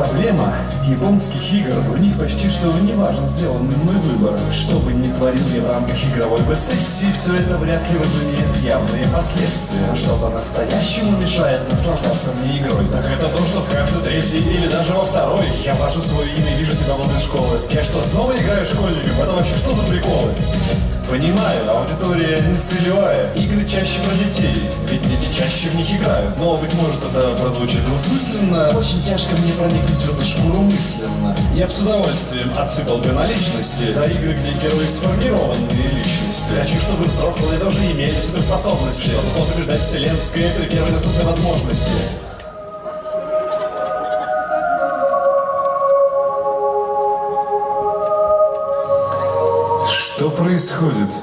проблема японских игр. В них почти что не важен сделанный мной выбор. Что бы ни творил я в рамках игровой сессии, все это вряд ли возымеет явные последствия. Но что по-настоящему мешает наслаждаться мне игрой, так это то, что в каждой третьей или даже во второй я вожу свое имя и вижу себя возле школы. Я что, снова играю школьником? Это вообще что за приколы? Понимаю, аудитория не целевая. Игры чаще про детей, ведь дети чаще в них играют. Но, быть может, это прозвучит двусмысленно. Очень тяжко мне проникнуть в эту шкуру мысленно. Я бы с удовольствием отсыпал бы на личности за игры, где герои сформированные личности. Хочу, чтобы взрослые тоже имели суперспособности, чтобы смог побеждать вселенское при первой доступной возможности. Что происходит?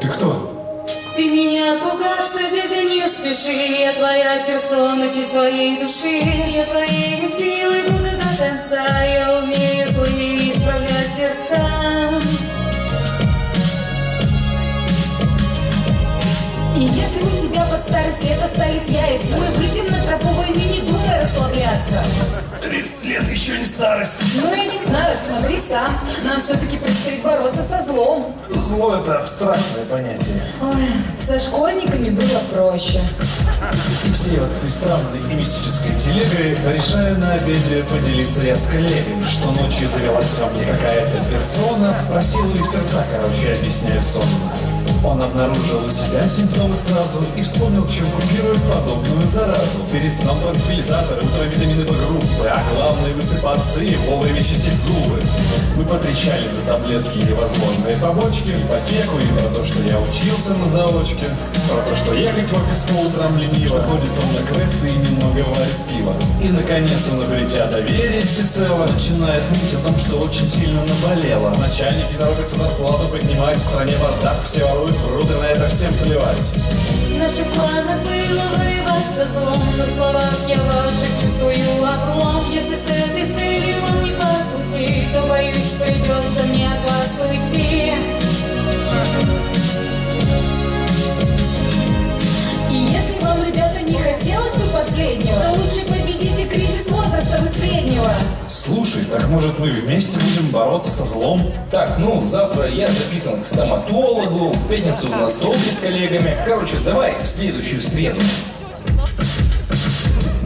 Ты кто? Ты меня пугаться, дядя, не спеши Я твоя персона, часть твоей души Я твоей силой буду до конца Я умею злые исправлять сердца И если у тебя под старость лет остались яйца, мы выйдем на тропу войны, не думай расслабляться. Старость. Ну, я не знаю, смотри сам. Нам все-таки предстоит бороться со злом. Зло это абстрактное понятие. Ой, со школьниками было проще. И всей вот этой странной и мистической телегой решаю на обеде поделиться я с коллегами, что ночью завелась во мне какая-то персона, просила их сердца, короче, объясняю сонно. Он обнаружил у себя симптомы сразу и вспомнил, чем купирует подобную заразу. Перед сном транквилизаторы, утром витамины по группы, а главное высыпаться и вовремя чистить зубы. Мы потрещали за таблетки и возможные побочки, ипотеку и про то, что я учился на заочке, про то, что ехать в офис по утрам лениво, ходит он на квесты и немного варит пиво. И наконец он, обретя доверие всецело, начинает ныть о том, что очень сильно наболело. Начальник не торопится зарплату поднимать, в стране бардак, все воруют, врут, и на это всем плевать. Наших планах было воевать злом Но в словах я ваших чувствую облом Если с этой целью вам не по пути То, боюсь, придется мы вместе будем бороться со злом? Так, ну, завтра я записан к стоматологу, в пятницу у нас долги с коллегами. Короче, давай в следующую среду.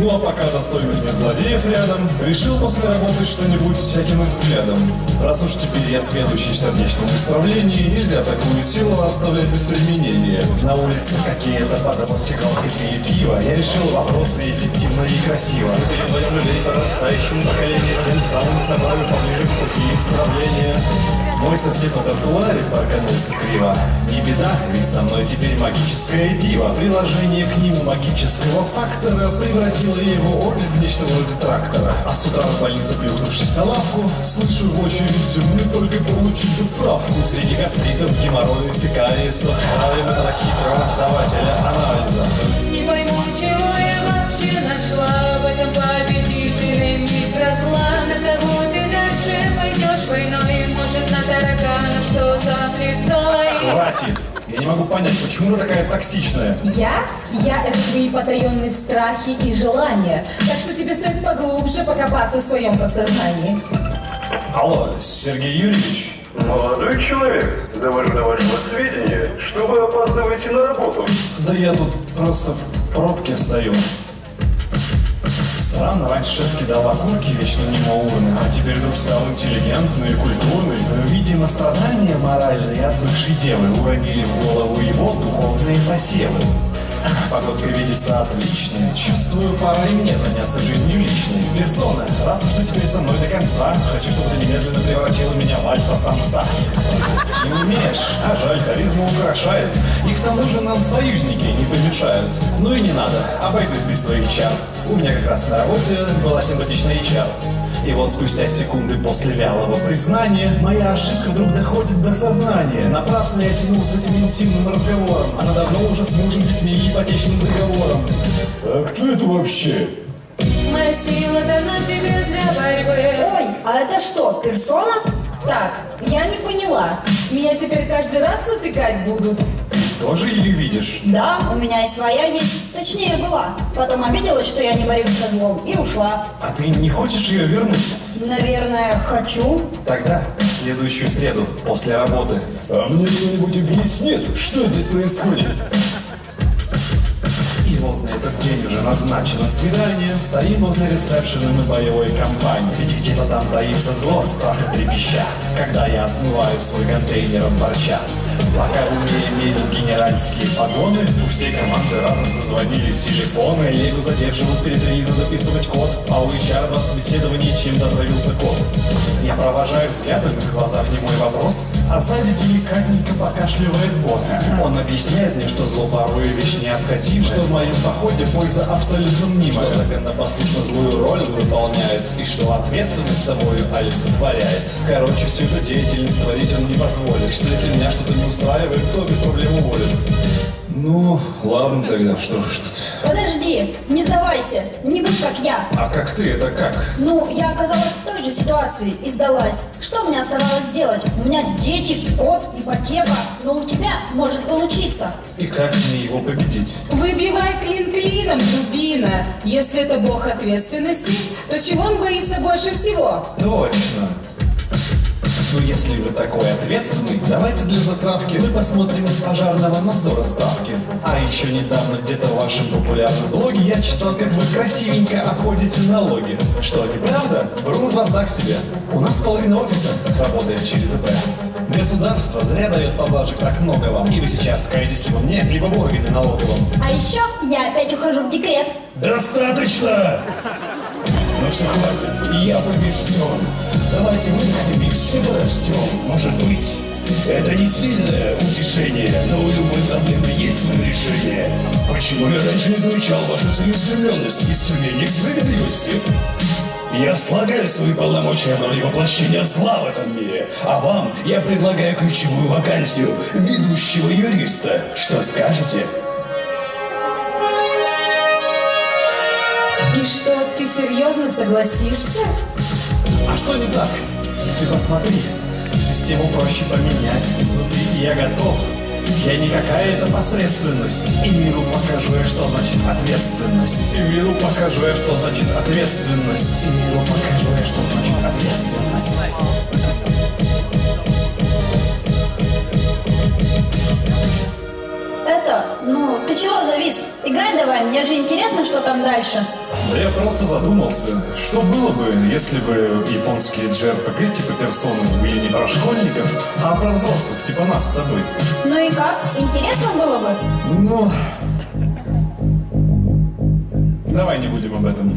Ну а пока застольных нет злодеев рядом, решил после работы что-нибудь окинуть взглядом. Раз уж теперь я сведущий в сердечном исправлении, нельзя такую силу оставлять без применения. На улице какие-то громко пили пиво, я решил вопросы эффективно и красиво. Переводим людей подрастающему поколению, тем самым направив поближе к пути исправления. Мой сосед по тротуаре проканулся криво. Не беда, ведь со мной теперь магическое диво. Приложение к нему магического фактора превратило его облик в нечто вроде трактора. А с утра в больнице, плюхнувшись на лавку, слышу в очереди, мне только получить справку. Среди гастритов, геморроя, фекалий, совпадаем этого хитрого сдавателя анализа. Не пойму, чего я вообще нашла В этом победителе Хватит! Я не могу понять, почему ты такая токсичная? Я? Я — это твои потаенные страхи и желания. Так что тебе стоит поглубже покопаться в своем подсознании. Алло, Сергей Юрьевич? Молодой человек, довожу до вашего сведения, что вы опаздываете на работу. Да я тут просто в пробке стою. Странно, раньше шеф кидал окурки вечно мимо урны, а теперь вдруг стал интеллигентный и культурный. Видимо, страдания моральные от бывшей девы уронили в голову его духовные посевы. Погодка видится отличной. Чувствую, пора и мне заняться жизнью личной. Персона, раз уж ты теперь со мной до конца, хочу, чтобы ты немедленно превратила меня в альфа-самца. Не умеешь, а жаль, харизма украшает. И к тому же нам союзники не помешают. Ну и не надо, обойдусь без твоих чар. У меня как раз на работе была симпатичная HR. И вот спустя секунды после вялого признания Моя ошибка вдруг доходит до сознания Напрасно я тянул с этим интимным разговором Она давно уже с мужем, детьми ипотечным договором А кто это вообще? Моя сила дана тебе для борьбы Ой, а это что, персона? Так, я не поняла. Меня теперь каждый раз затыкать будут? тоже ее видишь? Да, у меня и своя есть. Точнее, была. Потом обиделась, что я не борюсь со злом, и ушла. А ты не хочешь ее вернуть? Наверное, хочу. Тогда в следующую среду, после работы. А мне кто-нибудь объяснит, что здесь происходит? Amen. Назначено свидание. Стоим возле ресепшена на боевой компании. Ведь где-то там таится зло, страх и трепеща. Когда я отмываю свой контейнером борща. Пока в уме имеют генеральские погоны, у всей команды разом зазвонили телефоны. Легу задерживают перед релизом дописывать код, а у HR два собеседования чем-то отравился код. Я провожаю взглядом, в глазах не мой вопрос, а сзади деликатненько покашливает босс. Он объясняет мне, что зло порой вещь необходима, что в моем походе польза абсолютно мнимая, что законопослушно злую роль выполняет, и что ответственность собою олицетворяет. Короче, всю эту деятельность творить он не позволит, что если меня что-то не устраивает, то без проблем уволит. Ну, ладно тогда, что ж тут. Подожди, не сдавайся, не будь как я. А как ты, это как? Ну, я оказалась в той же ситуации и сдалась. Что мне оставалось делать? У меня дети, кот, ипотека. Но у тебя может получиться. И как мне его победить? Выбивай клин клином, дубина. Если это бог ответственности, то чего он боится больше всего? Точно. Ну, если вы такой ответственный, давайте для затравки мы посмотрим из пожарного надзора справки. А еще недавно где-то в вашем популярном блоге я читал, как вы красивенько обходите налоги. Что, неправда? Брун из вас так себе. У нас половина офиса работает через ИП. Государство зря дает поблажек так много вам. И вы сейчас каетесь либо мне, либо в органы налоговым. А еще я опять ухожу в декрет. Достаточно! Все, хватит, я побежден. Давайте выдохнем и все подождем, может быть. Это не сильное утешение, но у любой проблемы есть свое решение. Почему я раньше замечал вашу целеустремленность и стремление к справедливости? Я слагаю свои полномочия в роли воплощения зла в этом мире, а вам я предлагаю ключевую вакансию ведущего юриста. Что скажете? И что, ты серьезно согласишься? А что не так? Ты посмотри, систему проще поменять изнутри, я готов. Я не какая-то посредственность. И миру покажу я, что значит ответственность. И миру покажу я, что значит ответственность. И миру покажу я, что значит ответственность. Играй давай, мне же интересно, что там дальше. Да я просто задумался, что было бы, если бы японские JRPG типа персоны были не про школьников, а про взрослых, типа нас с тобой. Ну и как? Интересно было бы? Ну... Давай не будем об этом.